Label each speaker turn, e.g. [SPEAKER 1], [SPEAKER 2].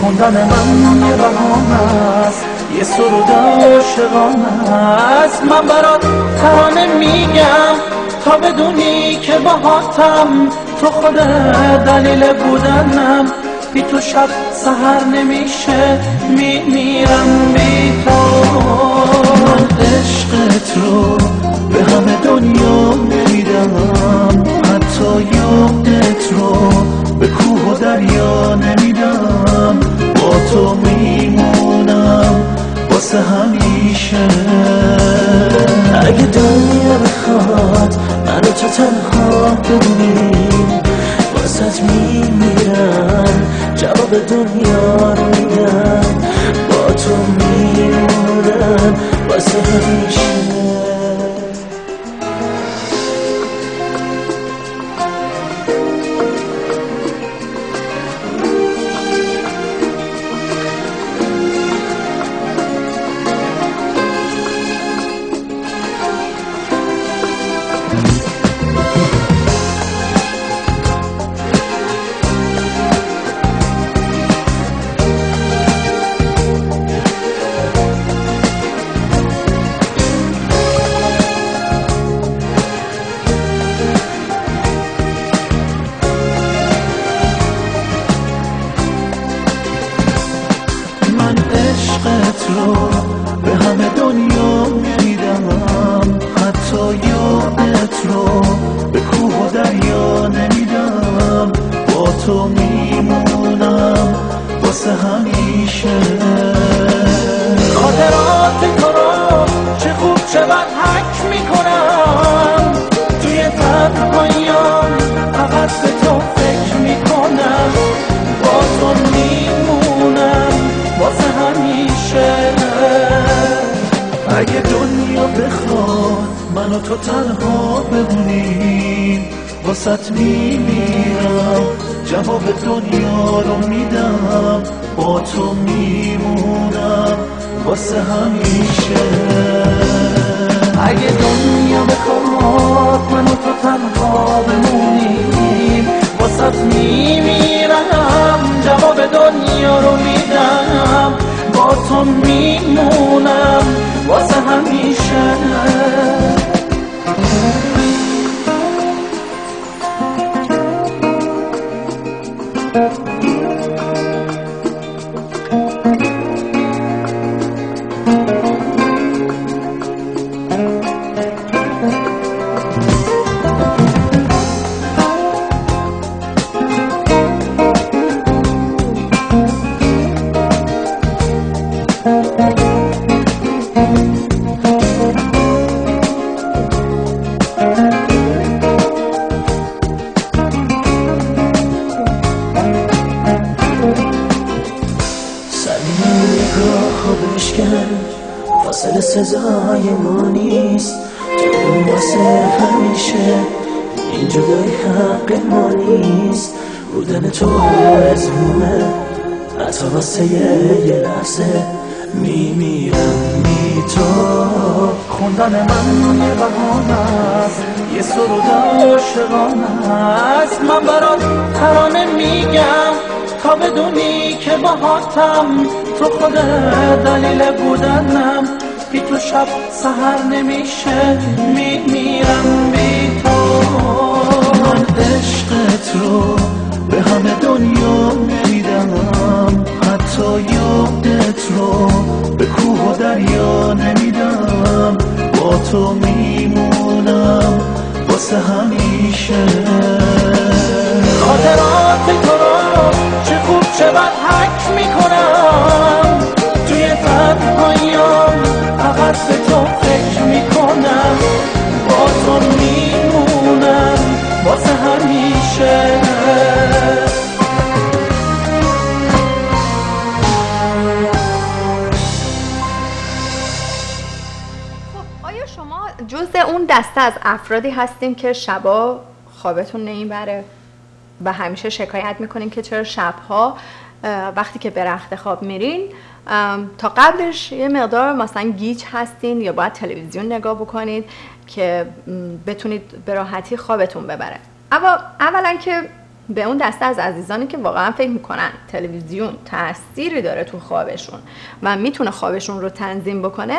[SPEAKER 1] خوندن من یه بهانه است. یه سرود عاشقانه است. من برات ترانه میگم. تا بدونی که باهاتم تو خود دلیل بودنم. بی تو شب سهر نمیشه. میمیرم بی تو. نمیدم با تو میمونم. واسه همیشه. اگه دنیا بخواد منو تو تنها ببینیم واسه میمیرم. جواب دنیا رو میدم. با تو میمونم. واسه همیشه. واسه همیشه. خاطرات چه خوب چه بد حک می‌کنم. توی تنهاییام فقط به تو فکر می‌کنم. با تو میمونم واسه همیشه. اگه دنیا بخواد منو تو تنها بمونیم واسط میمیرم. جواب دنیا رو میدم با تو میمونم واسه همیشه. اگه دنیا بخواد منو تو تنها بمونیم واسط میمیرم جواب دنیا رو میدم با تو میمونم واسه همیشه. فاصله سزای ما نیست. واسه همیشه این جدای حق ما نیست. بودن تو آرزومه حتی واسه یه لحظه میمیرم بی تو خوندن من یه بهانه است یه سرود عاشقانه است. من برات ترانه میگم تا بدونی که باهاتم تو خود دلیل بودنم. بی تو شب سهر نمیشه میمیرم بی تو. من عشقت رو به همه دنیا نمیدم حتی یادت رو به کوه و دریا نمیدم. با تو میمونم واسه همیشه. خاطرات
[SPEAKER 2] اون دسته از افرادی هستین که شبا خوابتون نمی‌بره و همیشه شکایت می‌کنین که چرا شبها وقتی که به رخت خواب میرین تا قبلش یه مقدار مثلا گیج هستین یا باید تلویزیون نگاه بکنید که بتونید به راحتی خوابتون ببره. اما اولا که به اون دسته از عزیزانی که واقعا فکر می‌کنن تلویزیون تاثیری داره تو خوابشون و می‌تونه خوابشون رو تنظیم بکنه